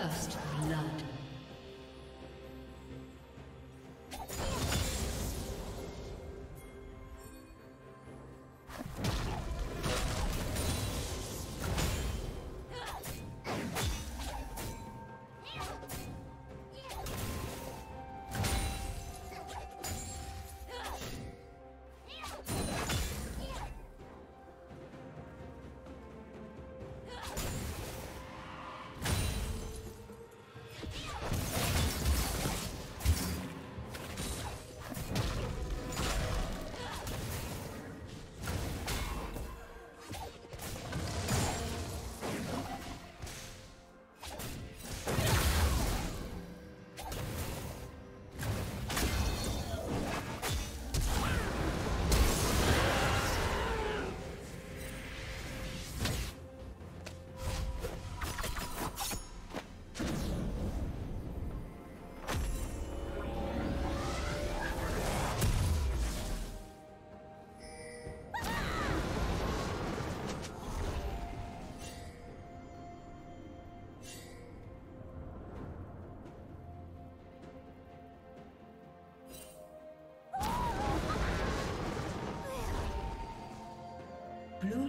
First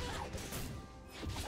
Let's go.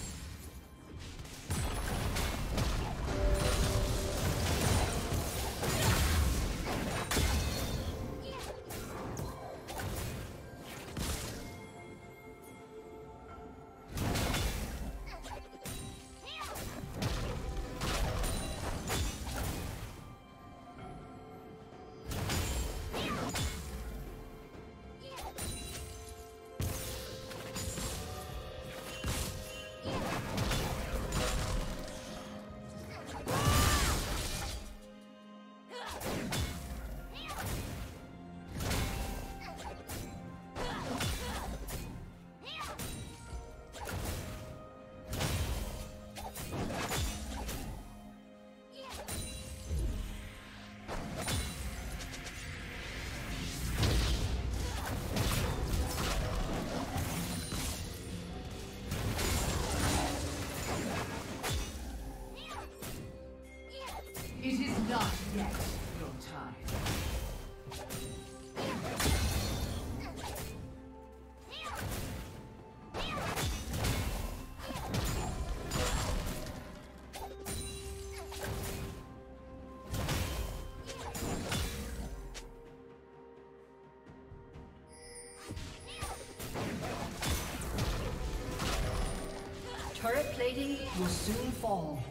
Will soon fall.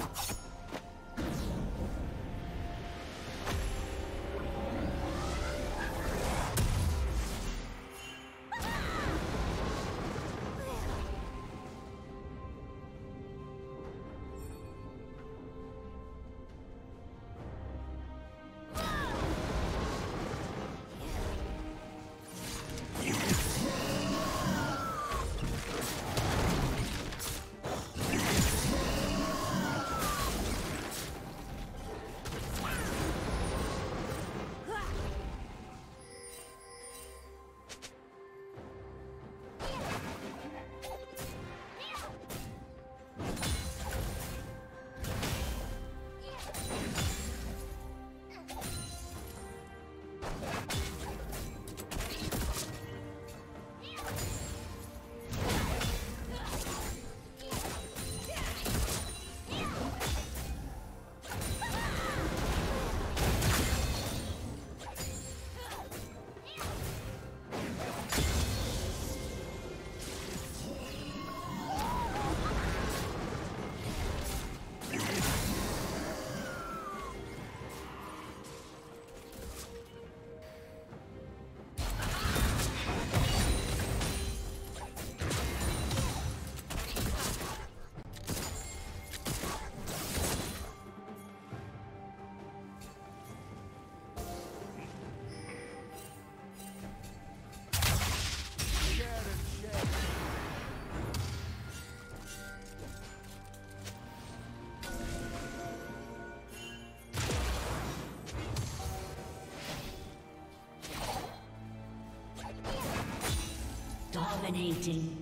Dominating.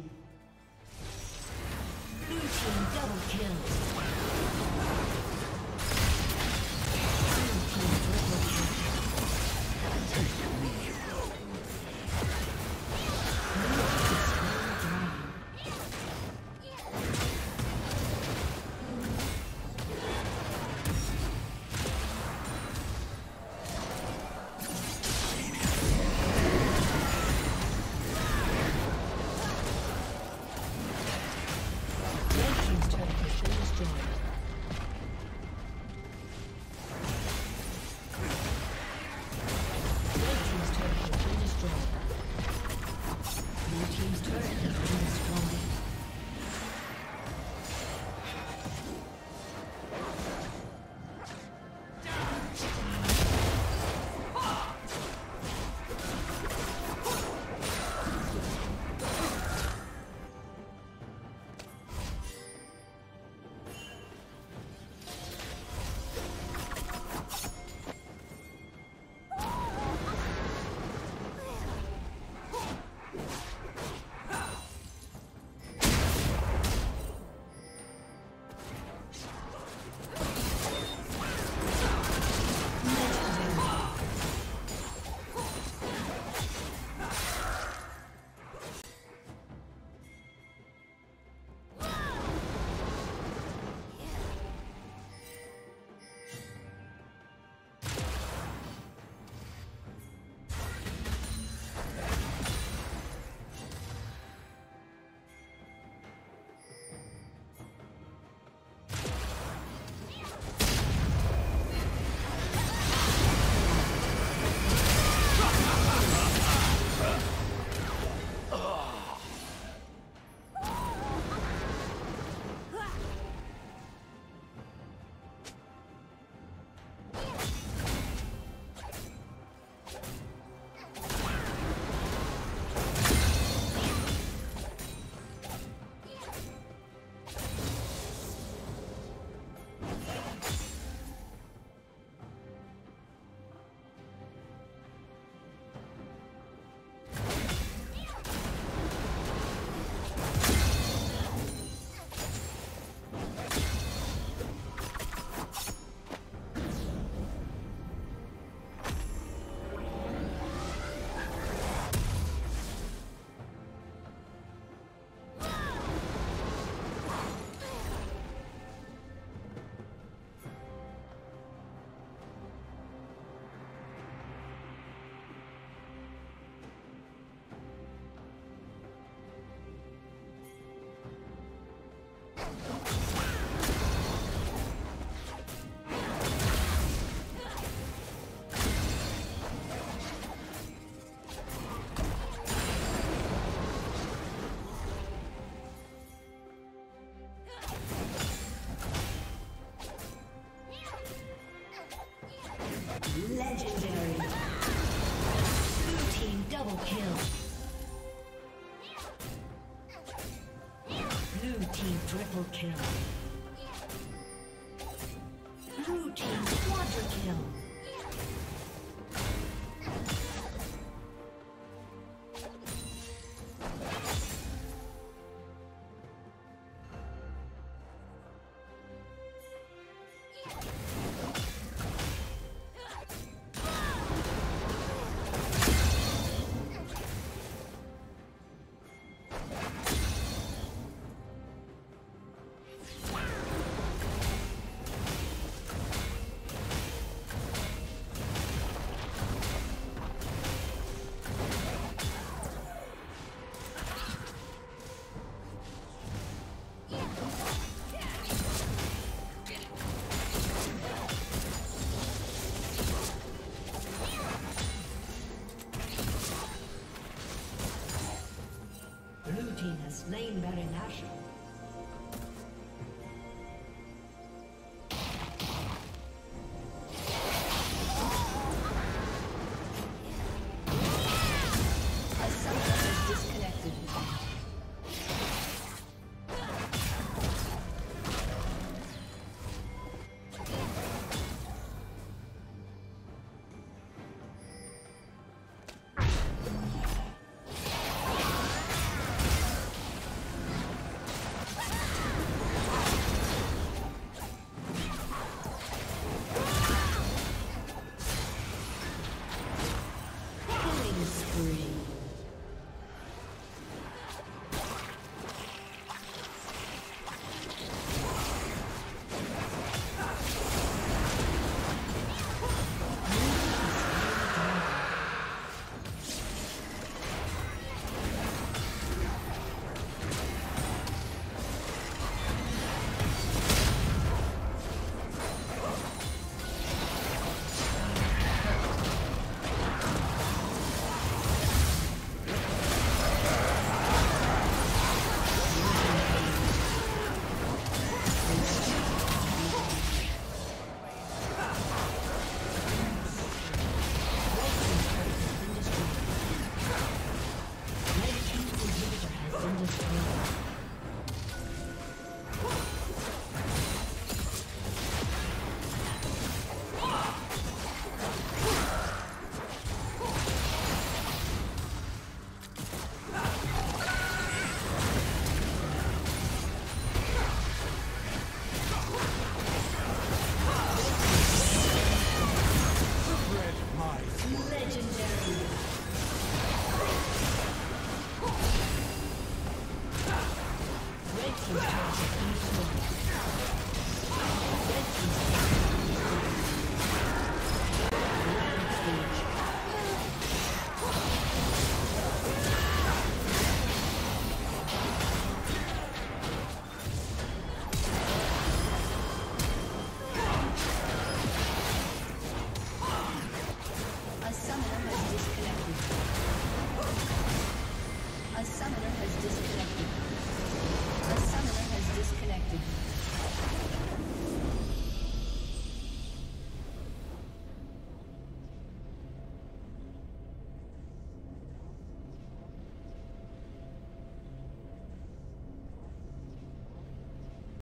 Oh. kill. Slain Baron Nashor.